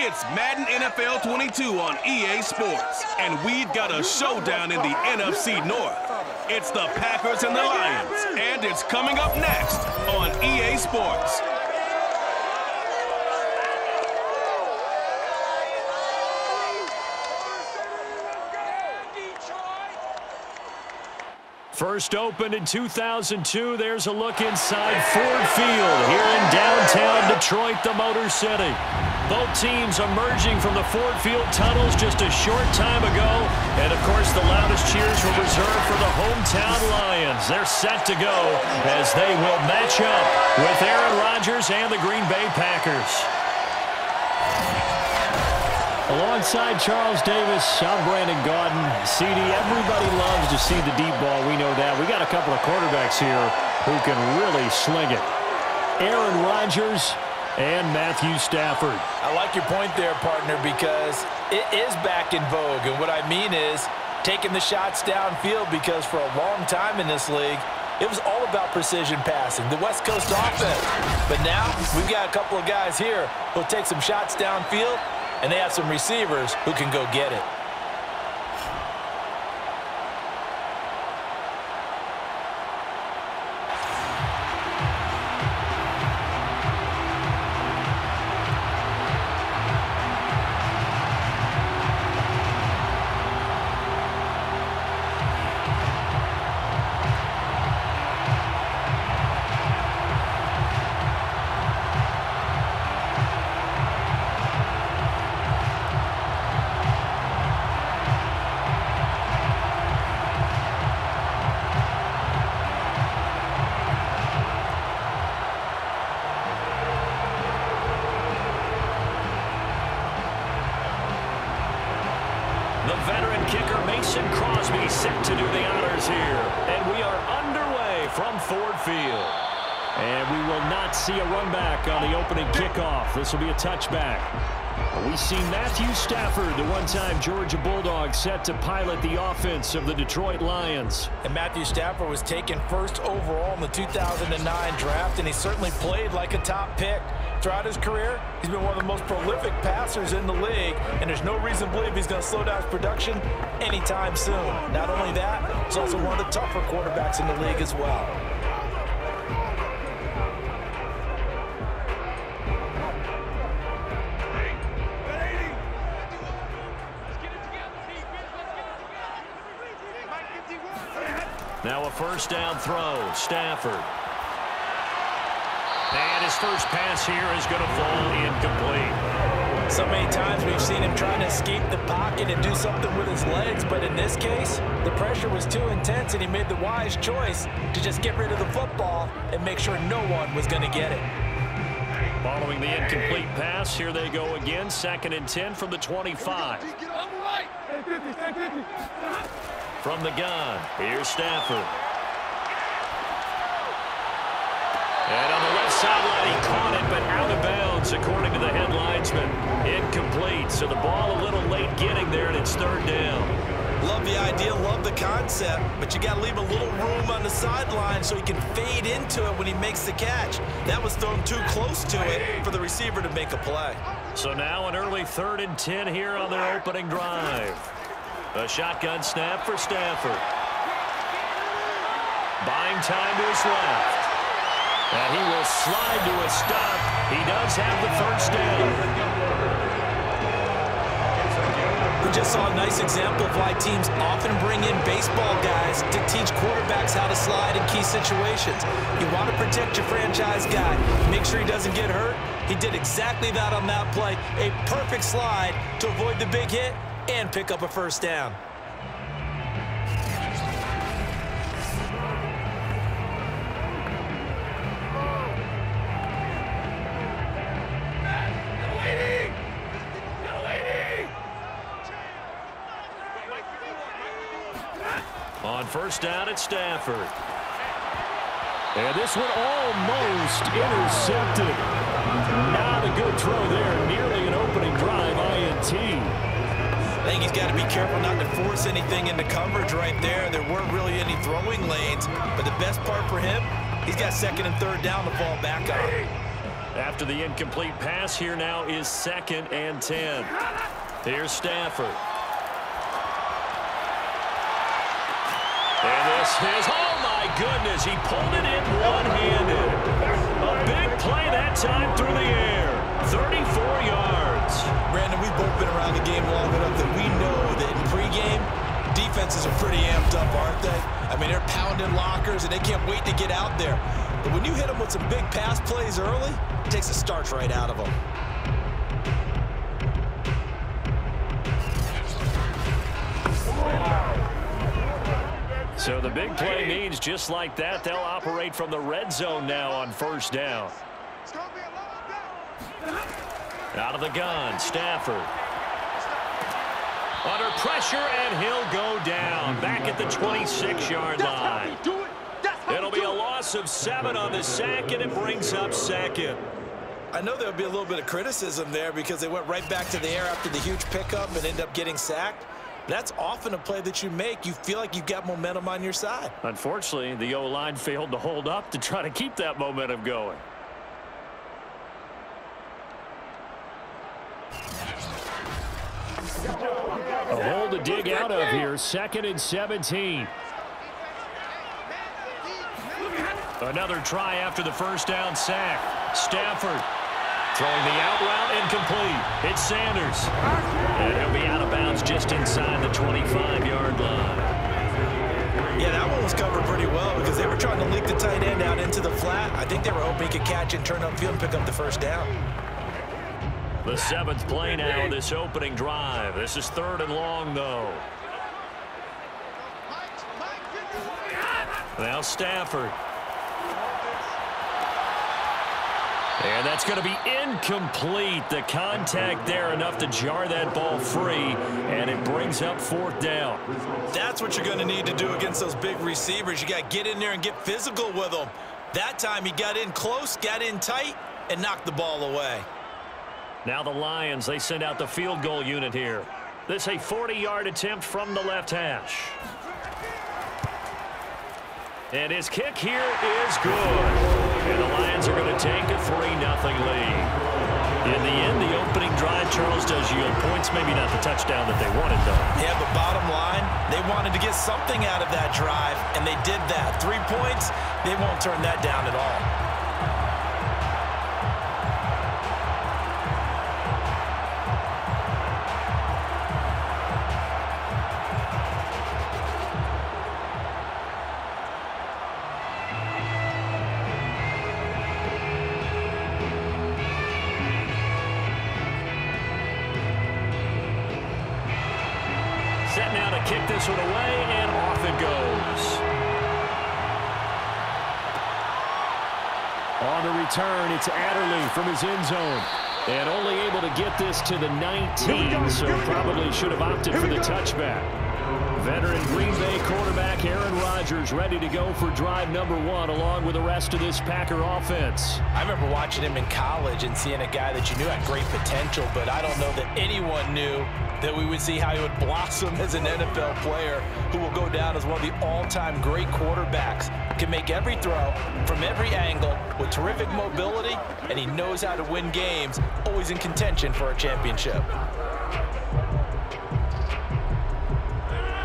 It's Madden NFL 22 on EA Sports, and we've got a showdown in the NFC North. It's the Packers and the Lions, and it's coming up next on EA Sports. First opened in 2002. There's a look inside Ford Field here in downtown Detroit, the Motor City. Both teams emerging from the Ford Field tunnels just a short time ago. And, of course, the loudest cheers were reserved for the hometown Lions. They're set to go as they will match up with Aaron Rodgers and the Green Bay Packers. Alongside Charles Davis, I'm Brandon Gaudin. CD, everybody loves to see the deep ball. We know that. We got a couple of quarterbacks here who can really sling it. Aaron Rodgers and Matthew Stafford. I like your point there, partner, because it is back in vogue. And what I mean is taking the shots downfield because for a long time in this league, it was all about precision passing, the West Coast offense. But now we've got a couple of guys here who'll take some shots downfield and they have some receivers who can go get it. Touchback. We see Matthew Stafford, the one-time Georgia Bulldog, set to pilot the offense of the Detroit Lions. And Matthew Stafford was taken first overall in the 2009 draft, and he certainly played like a top pick. Throughout his career, he's been one of the most prolific passers in the league, and there's no reason to believe he's going to slow down his production anytime soon. Not only that, he's also one of the tougher quarterbacks in the league as well. Now a first down throw, Stafford. And his first pass here is going to fall incomplete. So many times we've seen him trying to escape the pocket and do something with his legs, but in this case, the pressure was too intense and he made the wise choice to just get rid of the football and make sure no one was going to get it. Following the incomplete pass, here they go again, second and 10 from the 25. From the gun, here's Stafford. And on the left sideline, he caught it, but out of bounds, according to the head linesman. Incomplete, so the ball a little late getting there, and it's third down. Love the idea, love the concept, but you got to leave a little room on the sideline so he can fade into it when he makes the catch. That was thrown too close to it for the receiver to make a play. So now an early third and 10 here on their opening drive. A shotgun snap for Stafford. Buying time to his left. And he will slide to a stop. He does have the first down. We just saw a nice example of why teams often bring in baseball guys to teach quarterbacks how to slide in key situations. You want to protect your franchise guy. Make sure he doesn't get hurt. He did exactly that on that play. A perfect slide to avoid the big hit and pick up a first down. On first down at Stafford. And this one almost intercepted. Not a good throw there. Nearly he's got to be careful not to force anything into coverage right there. There weren't really any throwing lanes, but the best part for him, he's got second and third down to fall back on. After the incomplete pass, here now is second and 10. Here's Stafford. And this is, oh my goodness, he pulled it in one-handed. A big play that time through the air. 34 yards. Brandon, we've both been around the game long enough that we know that in pregame, defenses are pretty amped up, aren't they? I mean, they're pounding lockers, and they can't wait to get out there. But when you hit them with some big pass plays early, it takes the starch right out of them. So the big play means just like that, they'll operate from the red zone now on first down. Out of the gun, Stafford. Under pressure, and he'll go down. Back at the 26-yard line. It'll be a loss of seven on the sack, and it brings up second. I know there'll be a little bit of criticism there because they went right back to the air after the huge pickup and end up getting sacked. That's often a play that you make. You feel like you've got momentum on your side. Unfortunately, the O-line failed to hold up to try to keep that momentum going. A hole to dig out of here. Second and 17. Another try after the first down sack. Stafford throwing the out route incomplete. It's Sanders. And he'll be out of bounds just inside the 25-yard line. Yeah, that one was covered pretty well because they were trying to leak the tight end out into the flat. I think they were hoping he could catch and turn upfield and pick up the first down. The seventh play now of this opening drive. This is third and long, though. Now Stafford. And that's going to be incomplete. The contact there enough to jar that ball free, and it brings up fourth down. That's what you're going to need to do against those big receivers. You got to get in there and get physical with them. That time he got in close, got in tight, and knocked the ball away. Now the Lions, they send out the field goal unit here. This a 40-yard attempt from the left hash. And his kick here is good. And the Lions are going to take a 3-0 lead. In the end, the opening drive, Charles does yield points. Maybe not the touchdown that they wanted, though. Yeah, but bottom line, they wanted to get something out of that drive, and they did that. Three points, they won't turn that down at all. His end zone. And only able to get this to the 19, so probably should have opted for the touchback. Veteran Green Bay quarterback Aaron Rodgers ready to go for drive number one along with the rest of this Packer offense. I remember watching him in college and seeing a guy that you knew had great potential, but I don't know that anyone knew that we would see how he would blossom as an NFL player who will go down as one of the all-time great quarterbacks. Can make every throw from every angle with terrific mobility, and he knows how to win games, always in contention for a championship.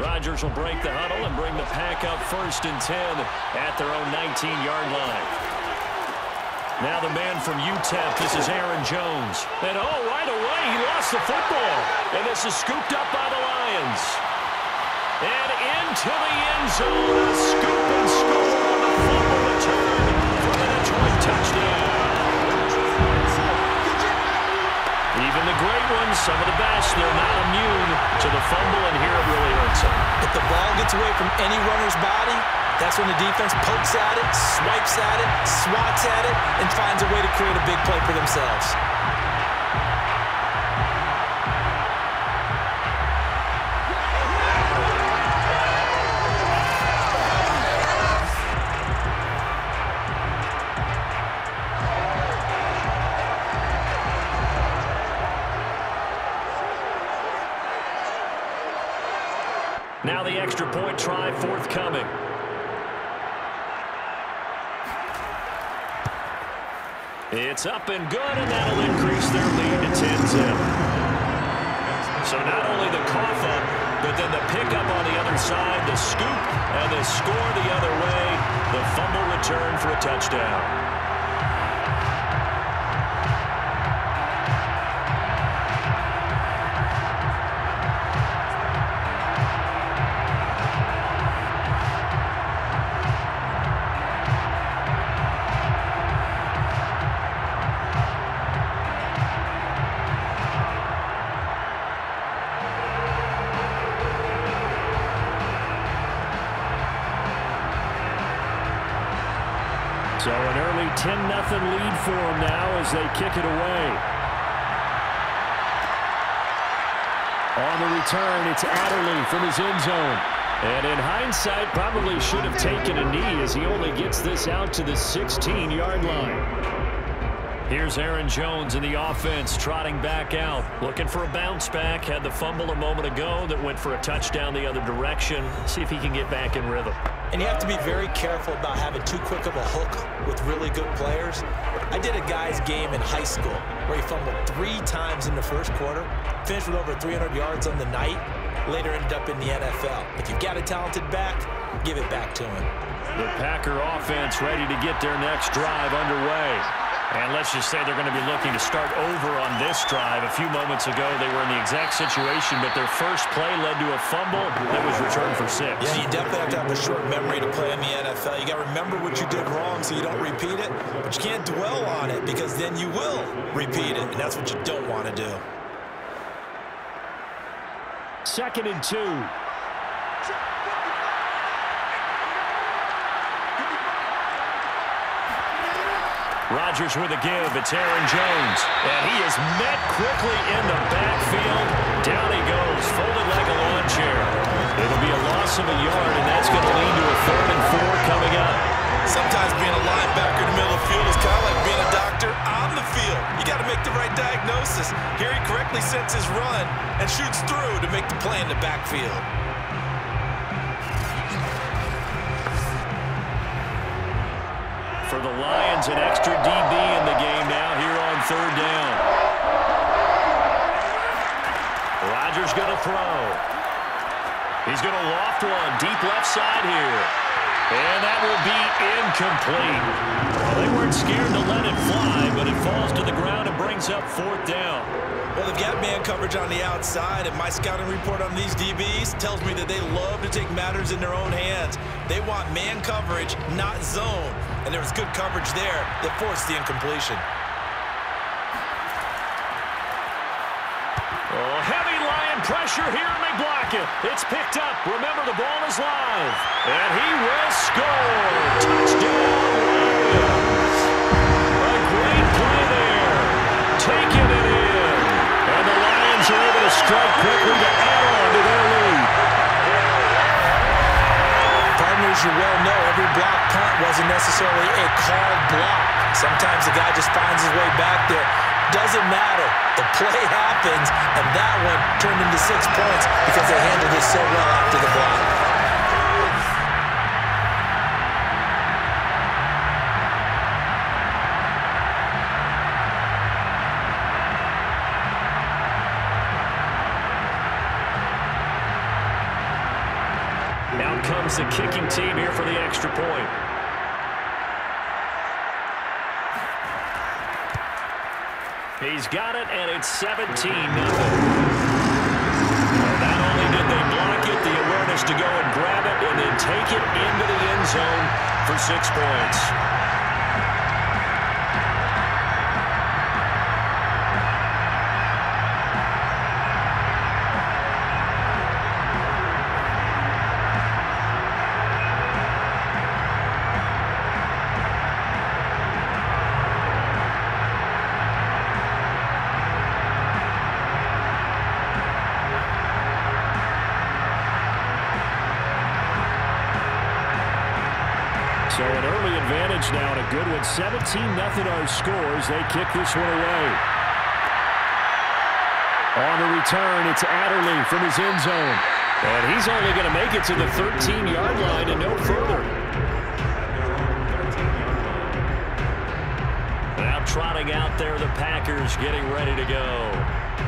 Rodgers will break the huddle and bring the pack up first and 10 at their own 19-yard line. Now the man from UTEP, this is Aaron Jones. And oh, right away, he lost the football. And this is scooped up by the Lions. And into the end zone, a scoop and score on the fumble return for the Detroit touchdown. Even the great ones, some of the best, they're not immune to the fumble, and here it really hurts them. If the ball gets away from any runner's body, that's when the defense pokes at it, swipes at it, swats at it, and finds a way to create a big play for themselves. Forthcoming. It's up and good, and that'll increase their lead to 10 zip. So not only the cough up, but then the pickup on the other side, the scoop, and the score the other way, the fumble return for a touchdown. For them now as they kick it away. On the return, it's Adderley from his end zone. And in hindsight, probably should have taken a knee as he only gets this out to the 16-yard line. Here's Aaron Jones in the offense trotting back out. Looking for a bounce back. Had the fumble a moment ago that went for a touchdown the other direction. See if he can get back in rhythm. And you have to be very careful about having too quick of a hook with really good players. I did a guy's game in high school where he fumbled three times in the first quarter, finished with over 300 yards on the night, later ended up in the NFL. If you've got a talented back, give it back to him. The Packer offense ready to get their next drive underway. And let's just say they're going to be looking to start over on this drive. A few moments ago, they were in the exact situation, but their first play led to a fumble that was returned for six. Yeah, you definitely have to have a short memory to play in the NFL. You got to remember what you did wrong so you don't repeat it, but you can't dwell on it because then you will repeat it, and that's what you don't want to do. Second and two. Rodgers with a give. It's Aaron Jones. And he is met quickly in the backfield. Down he goes, folded like a lawn chair. It'll be a loss of a yard, and that's going to lead to a third and four coming up. Sometimes being a linebacker in the middle of the field is kind of like being a doctor on the field. You got to make the right diagnosis. Here he correctly sets his run and shoots through to make the play in the backfield. Lions, an extra DB in the game now here on third down. Rodgers going to throw. He's going to loft one deep left side here. And that will be incomplete. Well, they weren't scared to let it fly, but it falls to the ground and brings up fourth down. Well, they've got man coverage on the outside, and my scouting report on these DBs tells me that they love to take matters in their own hands. They want man coverage, not zone. And there was good coverage there that forced the incompletion. Oh, heavy Lion pressure here, and they block it. It's picked up. Remember, the ball is live. And he will score. Touchdown. A great play there. Taking it in. And the Lions are able to strike quickly to you well know every block punt wasn't necessarily a called block. Sometimes the guy just finds his way back there. Doesn't matter. The play happens, and that one turned into six points because they handled it so well after the block. Comes the kicking team here for the extra point. He's got it, and it's 17 nothing. Not only did they block it, the awareness to go and grab it and then take it into the end zone for six points. One. 17 nothing our scores. They kick this one away. On the return, it's Adderley from his end zone. And he's only going to make it to the 13-yard line and no further. Now trotting out there, the Packers getting ready to go.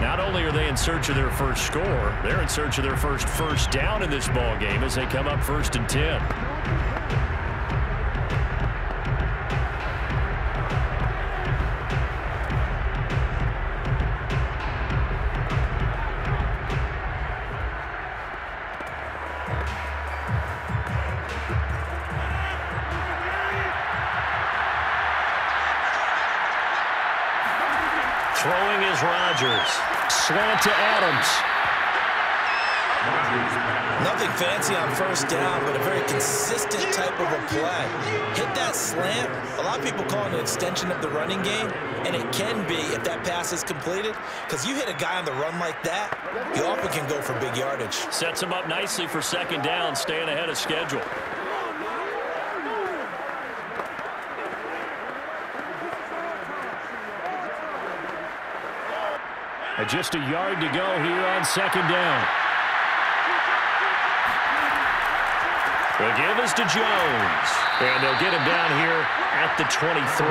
Not only are they in search of their first score, they're in search of their first first down in this ball game as they come up first and 10. Extension of the running game, and it can be if that pass is completed, because you hit a guy on the run like that, you often can go for big yardage. Sets him up nicely for second down, staying ahead of schedule. just a yard to go here on second down. The give is to Jones. And they'll get him down here at the 23.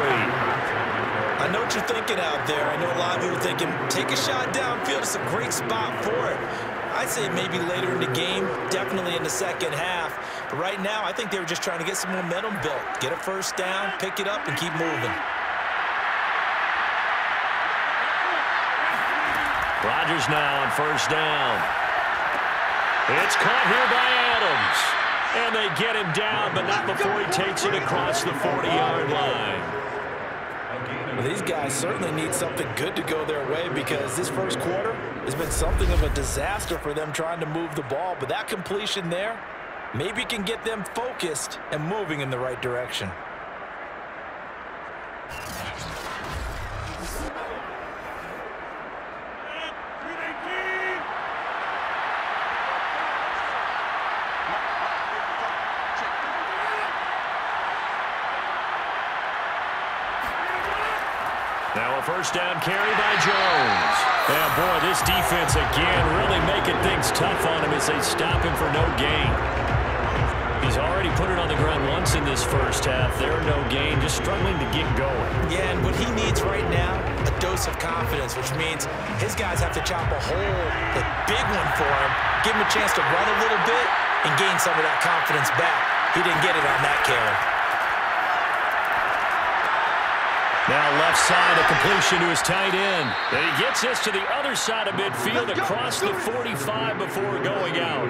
I know what you're thinking out there. I know a lot of people are thinking, take a shot downfield. It's a great spot for it. I'd say maybe later in the game, definitely in the second half. But right now, I think they were just trying to get some momentum built. Get a first down, pick it up, and keep moving. Rodgers now on first down. It's caught here by Adams. And they get him down, but not before he takes it across the 40-yard line. Well, these guys certainly need something good to go their way because this first quarter has been something of a disaster for them trying to move the ball. But that completion there maybe can get them focused and moving in the right direction. First down carry by Jones. Yeah, boy, this defense again really making things tough on him as they stop him for no gain. He's already put it on the ground once in this first half. There, no gain, just struggling to get going. Yeah, and what he needs right now, a dose of confidence, which means his guys have to chop a hole, a big one for him, give him a chance to run a little bit, and gain some of that confidence back. He didn't get it on that carry. Now left side, a completion to his tight end. And he gets this to the other side of midfield across the 45 before going out.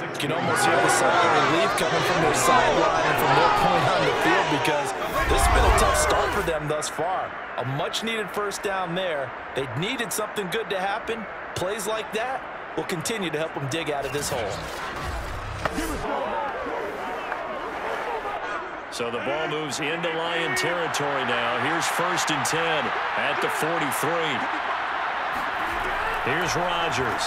You can almost hear the sigh of relief coming from their sideline and from their point on the field because this has been a tough start for them thus far. A much-needed first down there. They needed something good to happen. Plays like that will continue to help them dig out of this hole. So the ball moves into Lion territory now. Here's first and 10 at the 43. Here's Rodgers.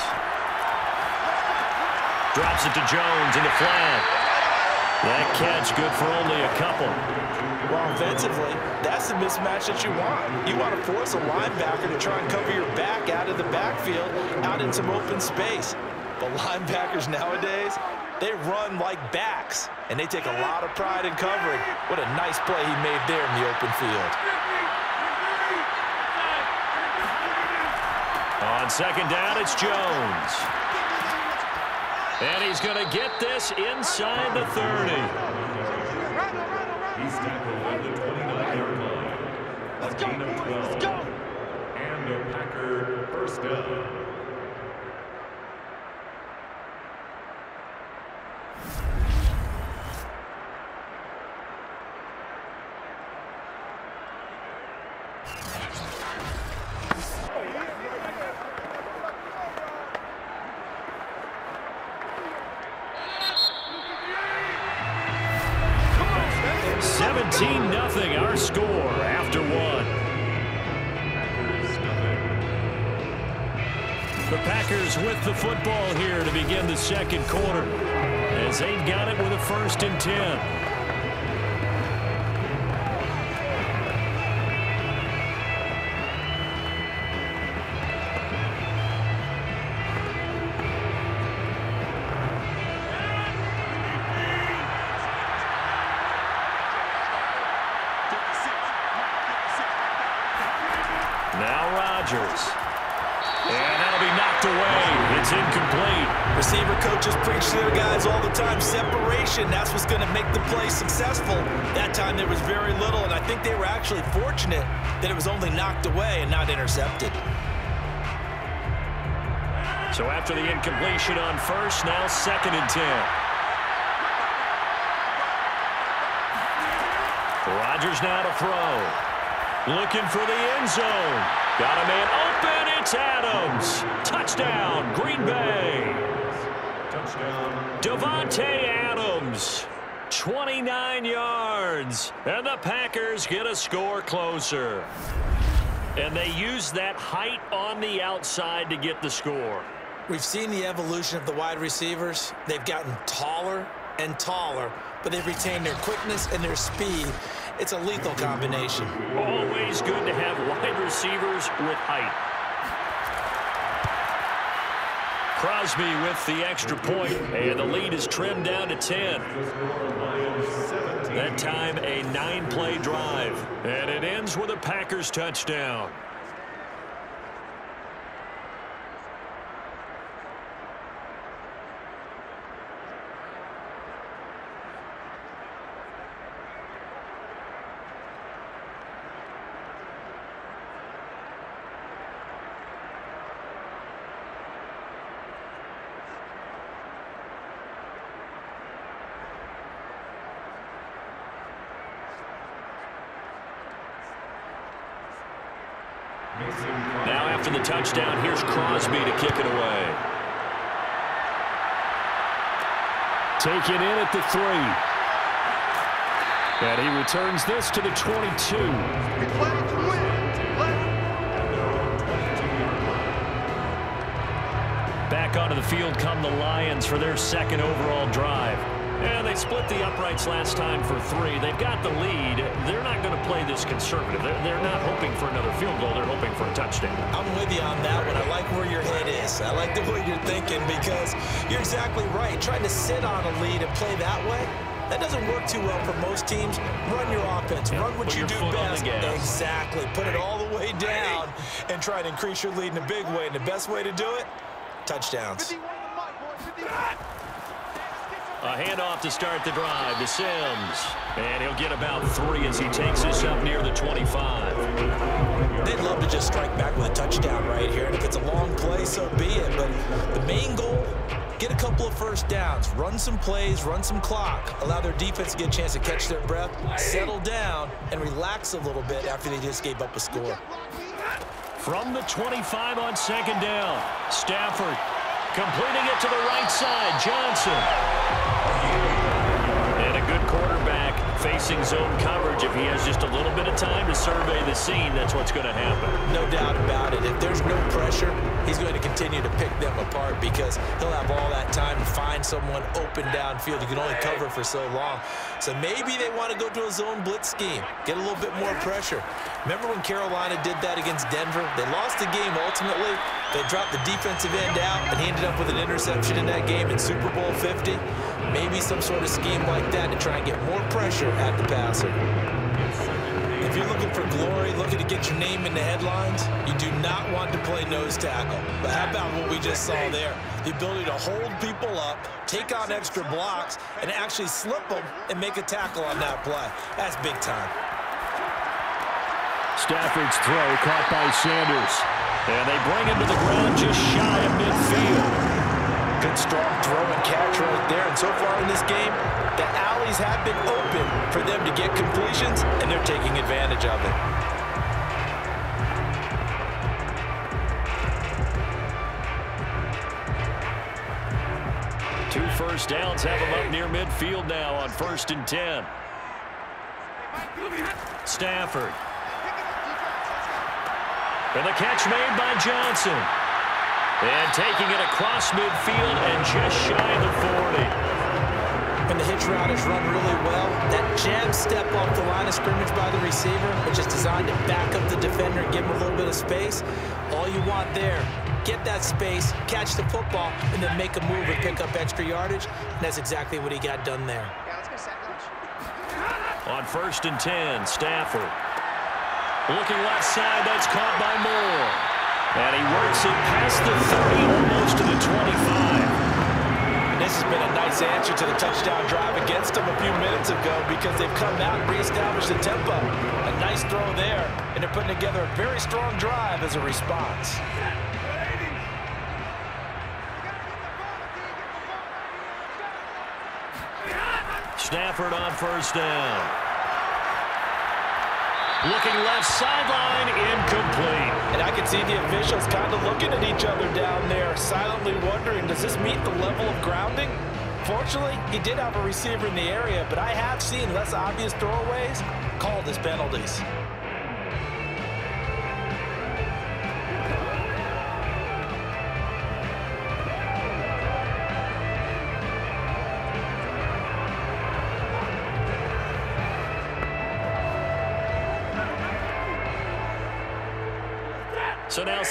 Drops it to Jones in the flat. That catch good for only a couple. Well, offensively, that's the mismatch that you want. You want to force a linebacker to try and cover your back out of the backfield, out in some open space. But linebackers nowadays, they run like backs, and they take a lot of pride in covering. What a nice play he made there in the open field. On second down, it's Jones. And he's going to get this inside the 30. He's tackled at the 29-yard line. A gain of 12. And a Packer first down. The football here to begin the second quarter as they've got it with a first and 10. Coaches preach to their guys all the time. Separation, that's what's going to make the play successful. That time there was very little, and I think they were actually fortunate that it was only knocked away and not intercepted. So after the incompletion on first, now second and ten. Rodgers now to throw. Looking for the end zone. Got a man open. It's Adams. Touchdown, Green Bay. Davante Adams. 29 yards. And the Packers get a score closer. And they use that height on the outside to get the score. We've seen the evolution of the wide receivers. They've gotten taller and taller, but they've retained their quickness and their speed. It's a lethal combination. Always good to have wide receivers with height. Crosby with the extra point, and the lead is trimmed down to 10. That time, a nine-play drive, and it ends with a Packers touchdown. Now after the touchdown, here's Crosby to kick it away. Taken in at the three. And he returns this to the 22. Back onto the field come the Lions for their second overall drive. And they split the uprights last time for three. They've got the lead. They're not going to play this conservative. They're, they're not hoping for another field goal. They're hoping for a touchdown. I'm with you on that one. I like where your head is. I like the way you're thinking because you're exactly right. Trying to sit on a lead and play that way, that doesn't work too well for most teams. Run your offense. Yeah, Run what you do best. Exactly. Put it all the way down and try to increase your lead in a big way. And the best way to do it, touchdowns. A handoff to start the drive to Sims. And he'll get about three as he takes this up near the 25. They'd love to just strike back with a touchdown right here. And if it's a long play, so be it. But the main goal, get a couple of first downs. Run some plays, run some clock. Allow their defense to get a chance to catch their breath, settle down, and relax a little bit after they just gave up a score. From the 25 on second down, Stafford completing it to the right side. Johnson. And a good zone coverage. If he has just a little bit of time to survey the scene, that's what's going to happen. No doubt about it. If there's no pressure, he's going to continue to pick them apart because he'll have all that time to find someone open downfield. You can only cover for so long. So maybe they want to go to a zone blitz scheme, get a little bit more pressure. Remember when Carolina did that against Denver? They lost the game ultimately. They dropped the defensive end out, and he ended up with an interception in that game in Super Bowl 50. Maybe some sort of scheme like that to try and get more pressure at the passer. If you're looking for glory, looking to get your name in the headlines, you do not want to play nose tackle. But how about what we just saw there? The ability to hold people up, take on extra blocks, and actually slip them and make a tackle on that play. That's big time. Stafford's throw caught by Sanders. And they bring him to the ground just shy of midfield. Good strong throw and catch right there. And so far in this game, the alleys have been open for them to get completions, and they're taking advantage of it. Two first downs have him up near midfield now on first and 10. Stafford. And the catch made by Johnson. And taking it across midfield and just shy of the 40. When the hitch route is run really well, that jab step off the line of scrimmage by the receiver, which is designed to back up the defender and give him a little bit of space, all you want there, get that space, catch the football, and then make a move and pick up extra yardage. And that's exactly what he got done there. On first and 10, Stafford. Looking left side, that's caught by Moore. And he works it past the 30, almost to the 25. And This has been a nice answer to the touchdown drive against them a few minutes ago because they've come out and reestablished the tempo. A nice throw there, and they're putting together a very strong drive as a response. Stafford on first down. Looking left sideline, incomplete. And I can see the officials kind of looking at each other down there, silently wondering, does this meet the level of grounding? Fortunately, he did have a receiver in the area, but I have seen less obvious throwaways called as penalties.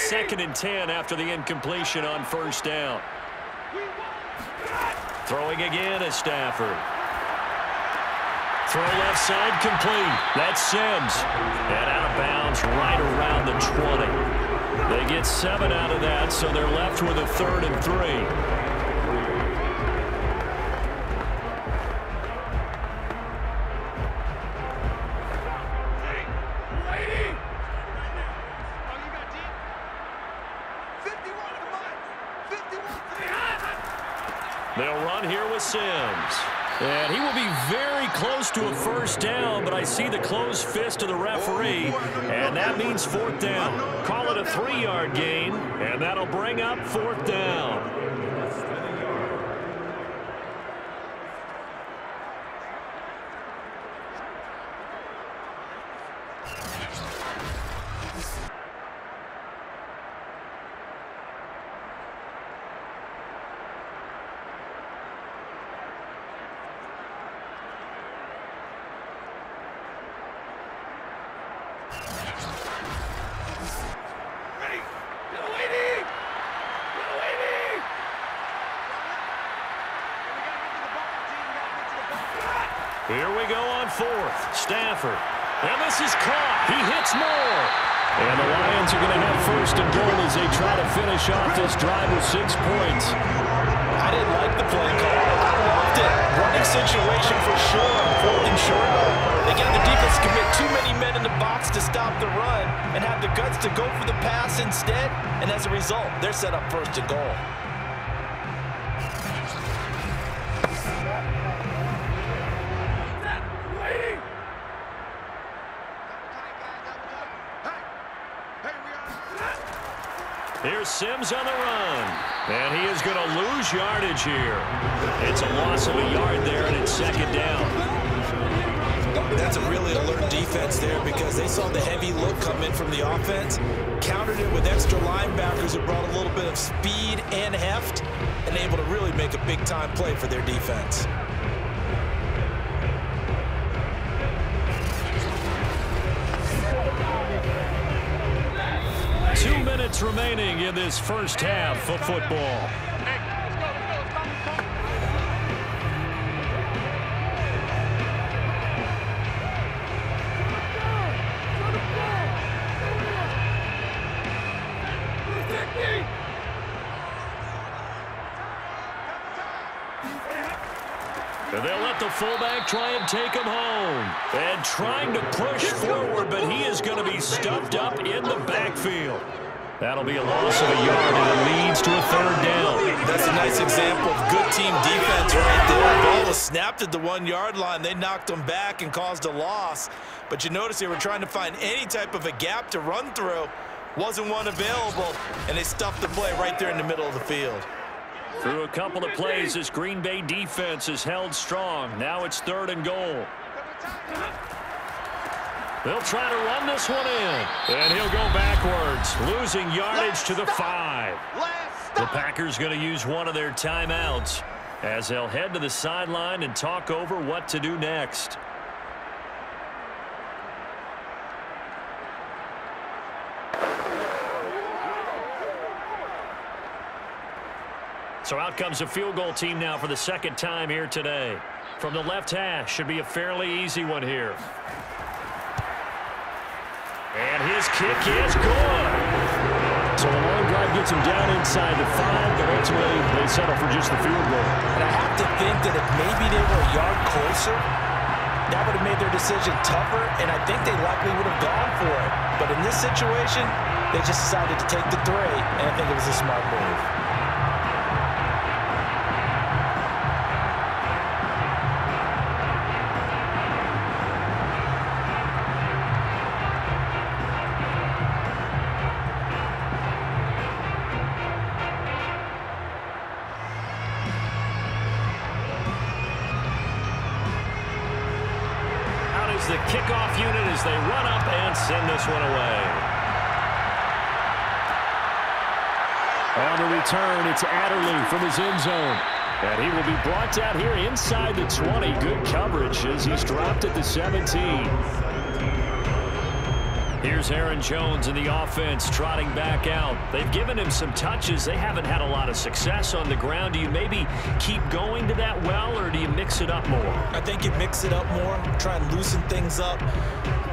Second and 10 after the incompletion on first down. Throwing again is Stafford. Throw left side complete. That's Sims. And out of bounds right around the 20. They get seven out of that, so they're left with a third and three. Sims. And he will be very close to a first down, but I see the closed fist of the referee, and that means fourth down. Call it a three-yard gain, and that'll bring up fourth down. Here we go on fourth. Stafford. And this is caught. He hits Moore. And the Lions are going to have first and goal as they try to finish off this drive with six points. I didn't like the play call. I loved it. Running situation for sure. Fourth and short. Again, the defense commit too many men in the box to stop the run and have the guts to go for the pass instead. And as a result, they're set up first and goal. Here's Sims on the run. And he is going to lose yardage here. It's a loss of a yard there, and it's second down. That's a really alert defense there because they saw the heavy look come in from the offense, countered it with extra linebackers who brought a little bit of speed and heft, and able to really make a big-time play for their defense. Minutes remaining in this first half of football. They'll let the fullback try and take him home. And trying to push forward, but he is going to be stuffed up in the backfield. That'll be a loss of a yard, and it leads to a third down. That's a nice example of good team defense right there. Ball was snapped at the one-yard line. They knocked them back and caused a loss. But you notice they were trying to find any type of a gap to run through. Wasn't one available, and they stuffed the play right there in the middle of the field. Through a couple of plays, this Green Bay defense is held strong. Now it's third and goal. They'll try to run this one in. And he'll go backwards, losing yardage to the five. The Packers going to use one of their timeouts as they'll head to the sideline and talk over what to do next. So out comes a field goal team now for the second time here today. From the left hash, should be a fairly easy one here. And his kick is good. So the long drive gets him down inside the five, but ultimately they settle for just the field goal. And I have to think that if maybe they were a yard closer, that would have made their decision tougher, and I think they likely would have gone for it. But in this situation, they just decided to take the three, and I think it was a smart move. From his end zone. And he will be brought down here inside the 20. Good coverage as he's dropped at the 17. Here's Aaron Jones in the offense trotting back out. They've given him some touches. They haven't had a lot of success on the ground. Do you maybe keep going to that well, or do you mix it up more? I think you mix it up more, try and loosen things up.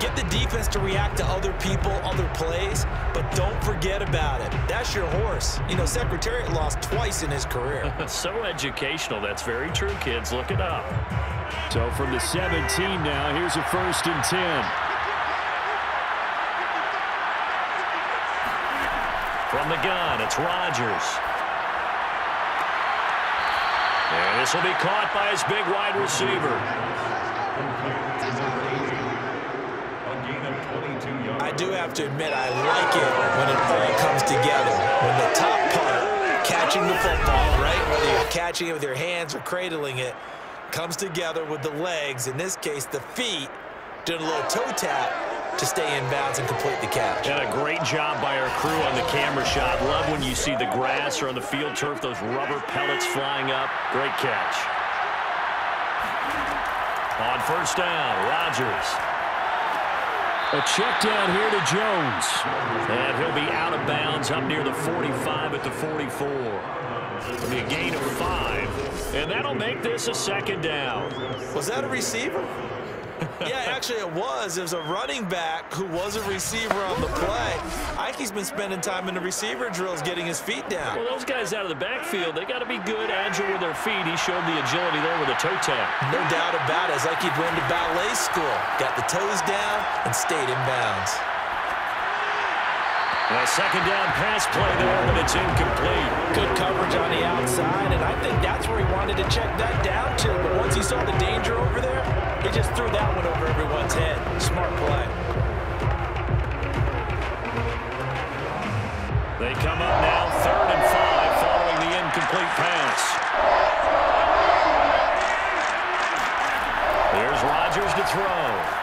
Get the defense to react to other people, other plays, but don't forget about it. That's your horse. You know, Secretariat lost twice in his career. so educational. That's very true, kids. Look it up. So from the 17 now, here's a first and 10. From the gun, it's Rodgers. And this will be caught by his big wide receiver. I do have to admit I like it when it all comes together. When the top part, catching the football, right, whether you're catching it with your hands or cradling it, comes together with the legs, in this case the feet, doing a little toe tap to stay in bounds and complete the catch. And a great job by our crew on the camera shot. Love when you see the grass or on the field turf, those rubber pellets flying up. Great catch. On first down, Rodgers. A check down here to Jones. And he'll be out of bounds up near the 45 at the 44. It'll be a gain of five. And that'll make this a second down. Was that a receiver? yeah, actually it was. It was a running back who was a receiver on the play. Ike's been spending time in the receiver drills getting his feet down. Well, those guys out of the backfield, they got to be good, agile with their feet. He showed the agility there with a toe tap. No doubt about it. It's like he'd went to ballet school. Got the toes down and stayed in bounds. A second down pass play there, but it's incomplete. Good coverage on the outside, and I think that's where he wanted to check that down to. But once he saw the danger over there, he just threw that one over everyone's head. Smart play. They come up now third and five following the incomplete pass. There's Rodgers to throw.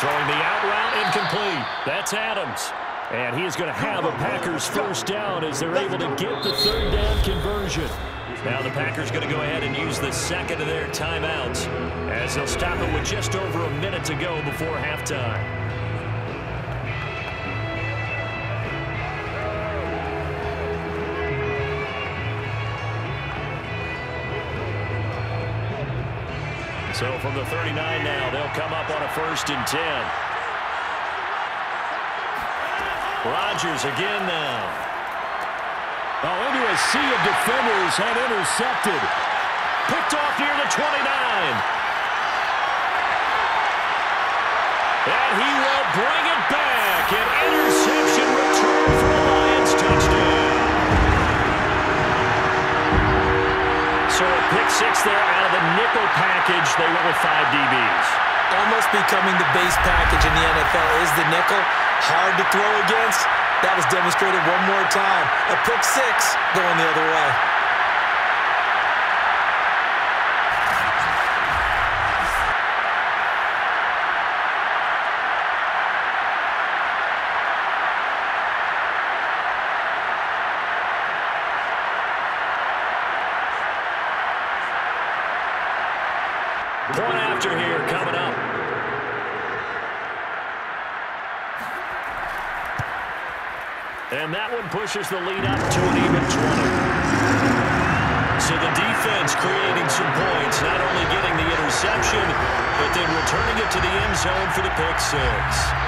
Throwing the out incomplete. That's Adams. And he is going to have a Packers first down as they're able to get the third down conversion. Now the Packers going to go ahead and use the second of their timeouts as they'll stop it with just over a minute to go before halftime. So from the 39 now, they'll come up on a first and 10. Rodgers again now. Oh, into a sea of defenders and intercepted. Picked off near the 29. And he will bring it back. An interception return for the Lions touchdown. So a pick six there out of the nickel package. They went with five DBs. Almost becoming the base package in the NFL is the nickel. Hard to throw against. That was demonstrated one more time. A pick six going the other way. Pushes the lead up to an even 20. So the defense creating some points, not only getting the interception, but then returning it to the end zone for the pick six.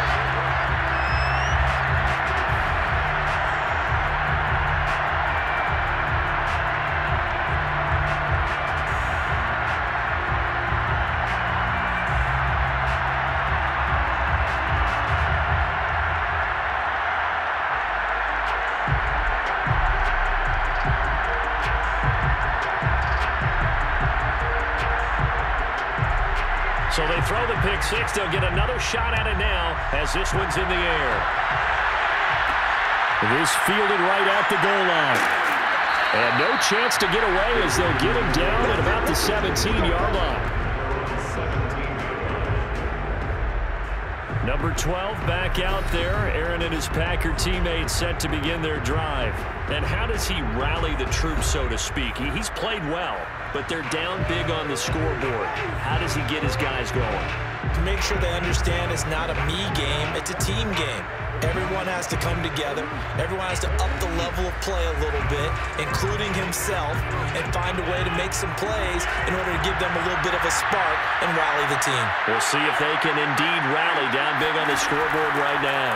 The pick six. They'll get another shot at it now as this one's in the air. It is fielded right at the goal line. And no chance to get away as they'll get him down at about the 17-yard line. Number 12 back out there. Aaron and his Packer teammates set to begin their drive. And how does he rally the troops, so to speak? He's played well, but they're down big on the scoreboard. How does he get his guys going? To make sure they understand it's not a me game, it's a team game. Everyone has to come together. Everyone has to up the level of play a little bit, including himself, and find a way to make some plays in order to give them a little bit of a spark and rally the team. We'll see if they can indeed rally down big on the scoreboard right now.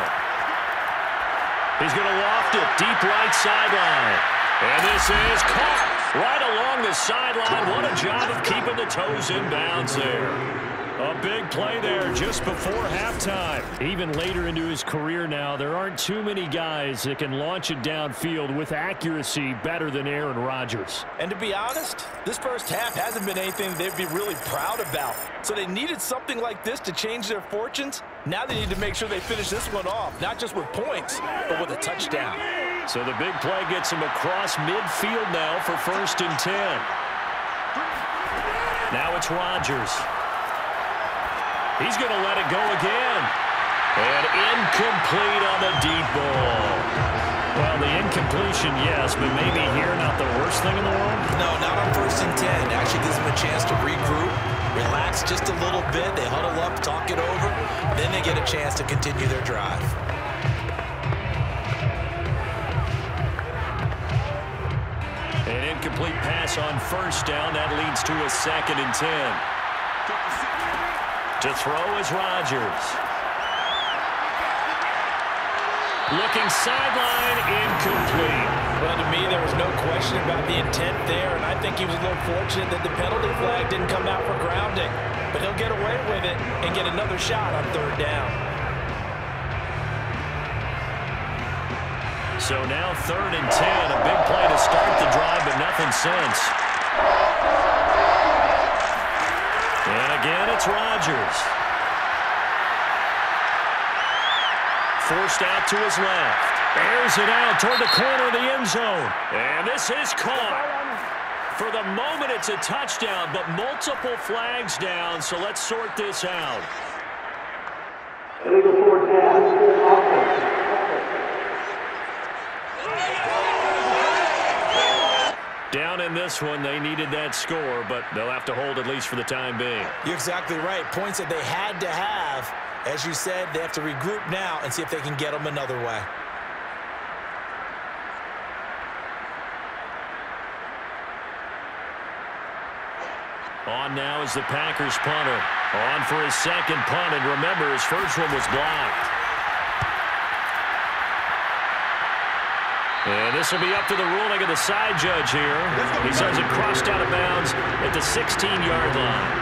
He's going to loft it deep right sideline. And this is caught right along the sideline. What a job of keeping the toes in bounds there. A big play there just before halftime. Even later into his career now, there aren't too many guys that can launch it downfield with accuracy better than Aaron Rodgers. And to be honest, this first half hasn't been anything they'd be really proud about. So they needed something like this to change their fortunes. Now they need to make sure they finish this one off, not just with points, but with a touchdown. So the big play gets him across midfield now for first and 10. Now it's Rodgers. He's going to let it go again. And incomplete on the deep ball. Well, the incompletion, yes, but maybe here not the worst thing in the world? No, not on first and 10. Actually gives them a chance to regroup, relax just a little bit. They huddle up, talk it over. Then they get a chance to continue their drive. Incomplete pass on first down. That leads to a second and 10. To throw is Rodgers. Looking sideline, incomplete. Well, to me, there was no question about the intent there, and I think he was a little fortunate that the penalty flag didn't come out for grounding. But he'll get away with it and get another shot on third down. So now third and 10, a big play to start the drive, but nothing since. And again, it's Rodgers. Forced out to his left. Airs it out toward the corner of the end zone. And this is caught. For the moment, it's a touchdown, but multiple flags down, so let's sort this out. Illegal forward pass. This one, they needed that score, but they'll have to hold at least for the time being. You're exactly right. Points that they had to have. As you said, they have to regroup now and see if they can get them another way. On now is the Packers punter. On for his second punt, and remember, his first one was blocked. And this will be up to the ruling of the side judge here. He says it crossed out of bounds at the 16-yard line.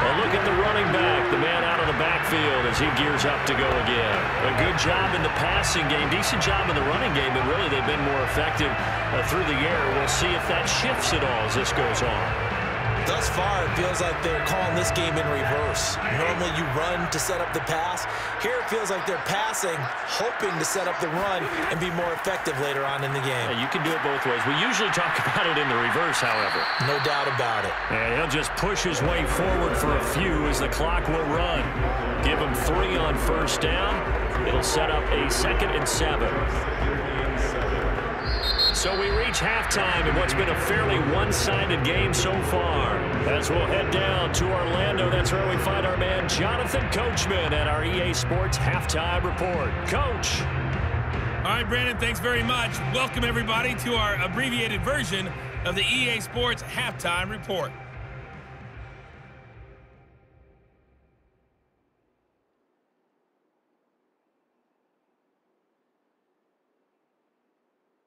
A look at the running back, the man out of the backfield as he gears up to go again. A good job in the passing game, decent job in the running game, but really they've been more effective uh, through the air. We'll see if that shifts at all as this goes on. Thus far, it feels like they're calling this game in reverse. Normally you run to set up the pass. Here it feels like they're passing, hoping to set up the run and be more effective later on in the game. Yeah, you can do it both ways. We usually talk about it in the reverse, however. No doubt about it. And he'll just push his way forward for a few as the clock will run. Give him three on first down. It'll set up a second and seven. So we reach halftime in what's been a fairly one-sided game so far. As we'll head down to Orlando, that's where we find our man Jonathan Coachman at our EA Sports Halftime Report. Coach. All right, Brandon, thanks very much. Welcome, everybody, to our abbreviated version of the EA Sports Halftime Report.